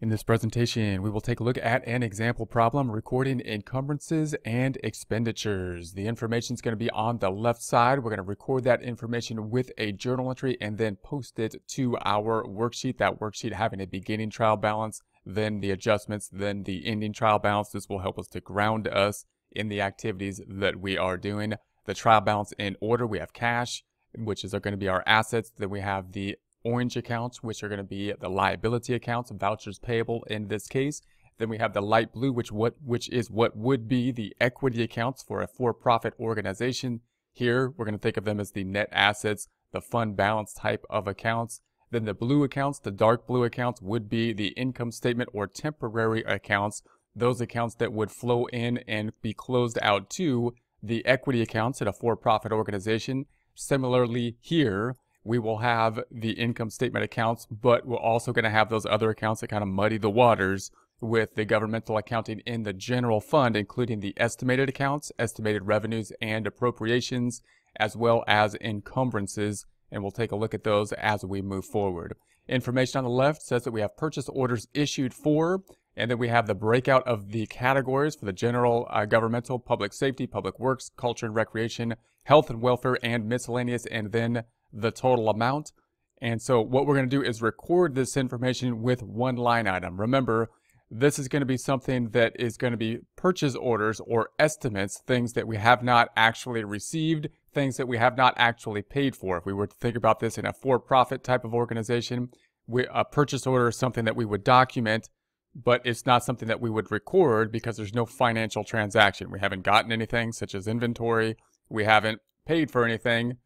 In this presentation, we will take a look at an example problem recording encumbrances and expenditures. The information is going to be on the left side. We're going to record that information with a journal entry and then post it to our worksheet. That worksheet having a beginning trial balance, then the adjustments, then the ending trial balance. This will help us to ground us in the activities that we are doing. The trial balance in order, we have cash, which is going to be our assets. Then we have the orange accounts, which are going to be the liability accounts, vouchers payable in this case. Then we have the light blue, which what which is what would be the equity accounts for a for-profit organization. Here, we're going to think of them as the net assets, the fund balance type of accounts. Then the blue accounts, the dark blue accounts, would be the income statement or temporary accounts, those accounts that would flow in and be closed out to the equity accounts at a for-profit organization. Similarly here, we will have the income statement accounts, but we're also going to have those other accounts that kind of muddy the waters with the governmental accounting in the general fund, including the estimated accounts, estimated revenues and appropriations, as well as encumbrances. And we'll take a look at those as we move forward. Information on the left says that we have purchase orders issued for, and then we have the breakout of the categories for the general uh, governmental, public safety, public works, culture and recreation, health and welfare, and miscellaneous, and then the total amount. And so what we're going to do is record this information with one line item. Remember, this is going to be something that is going to be purchase orders or estimates, things that we have not actually received, things that we have not actually paid for. If we were to think about this in a for-profit type of organization, we, a purchase order is something that we would document, but it's not something that we would record because there's no financial transaction. We haven't gotten anything such as inventory. We haven't paid for anything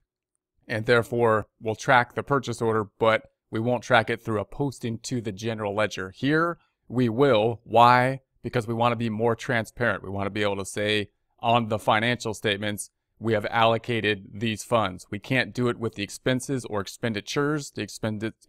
and therefore we'll track the purchase order, but we won't track it through a posting to the general ledger. Here, we will. Why? Because we want to be more transparent. We want to be able to say on the financial statements, we have allocated these funds. We can't do it with the expenses or expenditures, the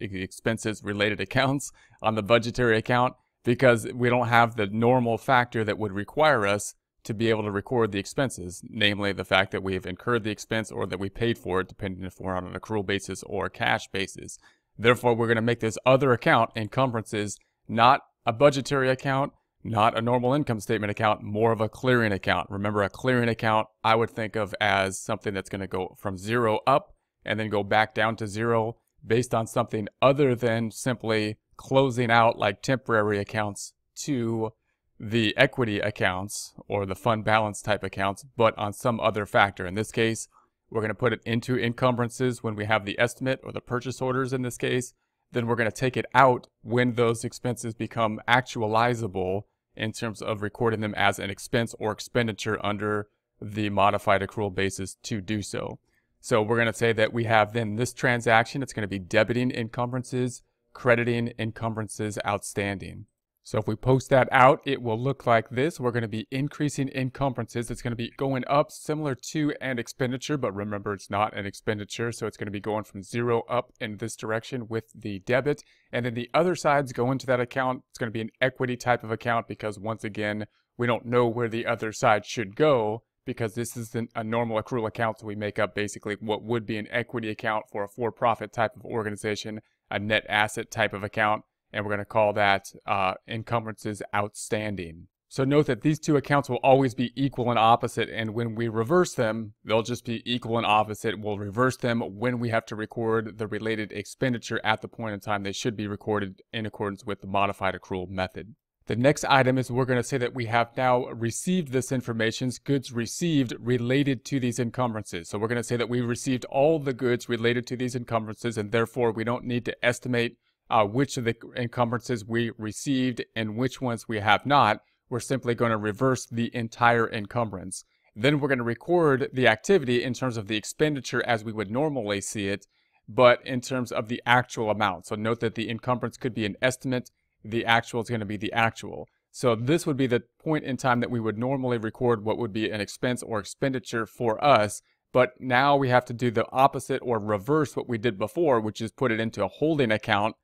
expenses related accounts on the budgetary account, because we don't have the normal factor that would require us to be able to record the expenses, namely the fact that we have incurred the expense or that we paid for it, depending if we're on an accrual basis or cash basis. Therefore, we're going to make this other account, encumbrances, not a budgetary account, not a normal income statement account, more of a clearing account. Remember, a clearing account I would think of as something that's going to go from zero up and then go back down to zero based on something other than simply closing out like temporary accounts to the equity accounts or the fund balance type accounts, but on some other factor. In this case, we're going to put it into encumbrances when we have the estimate or the purchase orders in this case. Then we're going to take it out when those expenses become actualizable in terms of recording them as an expense or expenditure under the modified accrual basis to do so. So we're going to say that we have then this transaction, it's going to be debiting encumbrances, crediting encumbrances outstanding. So if we post that out, it will look like this. We're going to be increasing encumbrances. It's going to be going up similar to an expenditure, but remember it's not an expenditure. So it's going to be going from zero up in this direction with the debit. And then the other side's going to that account. It's going to be an equity type of account because once again, we don't know where the other side should go because this isn't a normal accrual account. So we make up basically what would be an equity account for a for-profit type of organization, a net asset type of account and we're going to call that uh, encumbrances outstanding. So note that these two accounts will always be equal and opposite, and when we reverse them, they'll just be equal and opposite. We'll reverse them when we have to record the related expenditure at the point in time they should be recorded in accordance with the modified accrual method. The next item is we're going to say that we have now received this information, goods received related to these encumbrances. So we're going to say that we received all the goods related to these encumbrances, and therefore we don't need to estimate uh, which of the encumbrances we received and which ones we have not, we're simply going to reverse the entire encumbrance. Then we're going to record the activity in terms of the expenditure as we would normally see it, but in terms of the actual amount. So note that the encumbrance could be an estimate, the actual is going to be the actual. So this would be the point in time that we would normally record what would be an expense or expenditure for us, but now we have to do the opposite or reverse what we did before, which is put it into a holding account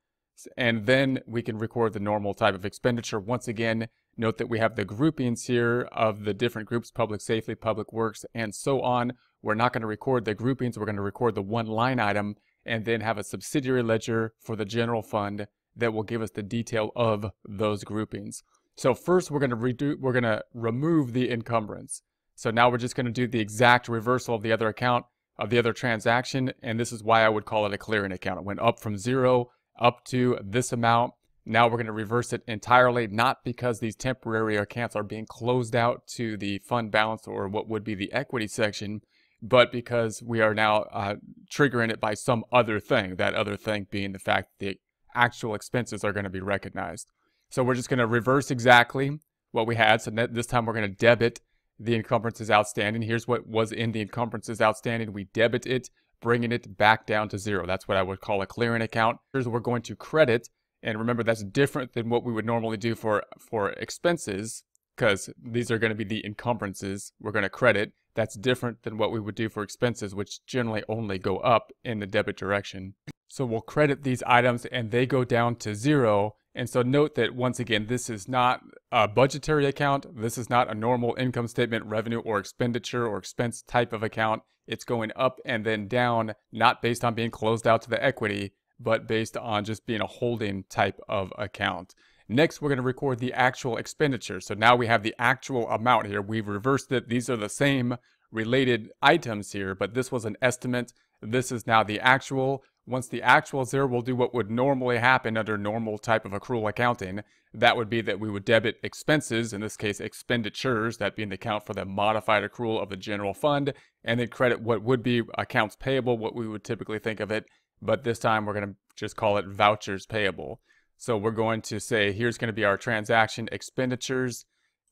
and then we can record the normal type of expenditure. Once again, note that we have the groupings here of the different groups, public safety, public works, and so on. We're not going to record the groupings. We're going to record the one line item and then have a subsidiary ledger for the general fund that will give us the detail of those groupings. So first we're going to redo we're going to remove the encumbrance. So now we're just going to do the exact reversal of the other account of the other transaction and this is why I would call it a clearing account. It went up from 0 up to this amount. Now we're going to reverse it entirely not because these temporary accounts are being closed out to the fund balance or what would be the equity section, but because we are now uh, triggering it by some other thing, that other thing being the fact that the actual expenses are going to be recognized. So we're just going to reverse exactly what we had. So this time we're going to debit the encumbrances outstanding. Here's what was in the encumbrances outstanding. We debit it, bringing it back down to zero. That's what I would call a clearing account. Here's we're going to credit. And remember, that's different than what we would normally do for, for expenses because these are going to be the encumbrances we're going to credit. That's different than what we would do for expenses, which generally only go up in the debit direction. So we'll credit these items and they go down to zero. And so note that once again, this is not a budgetary account. This is not a normal income statement, revenue or expenditure or expense type of account. It's going up and then down, not based on being closed out to the equity, but based on just being a holding type of account. Next, we're going to record the actual expenditure. So now we have the actual amount here. We've reversed it. These are the same related items here, but this was an estimate. This is now the actual. Once the actual is there, we'll do what would normally happen under normal type of accrual accounting. That would be that we would debit expenses, in this case expenditures, that being the account for the modified accrual of the general fund, and then credit what would be accounts payable, what we would typically think of it, but this time we're going to just call it vouchers payable. So we're going to say here's going to be our transaction expenditures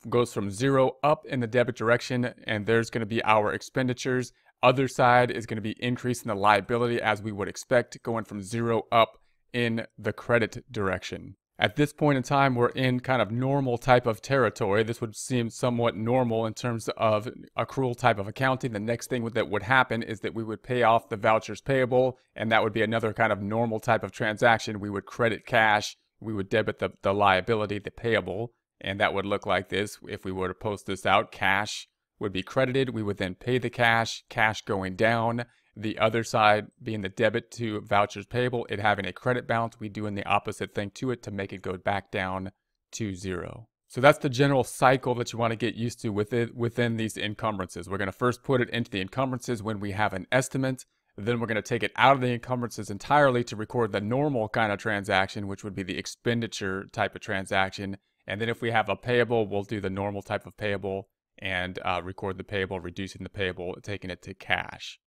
goes from zero up in the debit direction and there's going to be our expenditures. Other side is going to be increasing the liability as we would expect going from zero up in the credit direction. At this point in time, we're in kind of normal type of territory. This would seem somewhat normal in terms of accrual type of accounting. The next thing that would happen is that we would pay off the vouchers payable, and that would be another kind of normal type of transaction. We would credit cash, we would debit the, the liability, the payable, and that would look like this. If we were to post this out, cash would be credited. We would then pay the cash, cash going down, the other side being the debit to vouchers payable, it having a credit balance, we doing the opposite thing to it to make it go back down to zero. So that's the general cycle that you want to get used to within, within these encumbrances. We're going to first put it into the encumbrances when we have an estimate. Then we're going to take it out of the encumbrances entirely to record the normal kind of transaction, which would be the expenditure type of transaction. And then if we have a payable, we'll do the normal type of payable and uh, record the payable, reducing the payable, taking it to cash.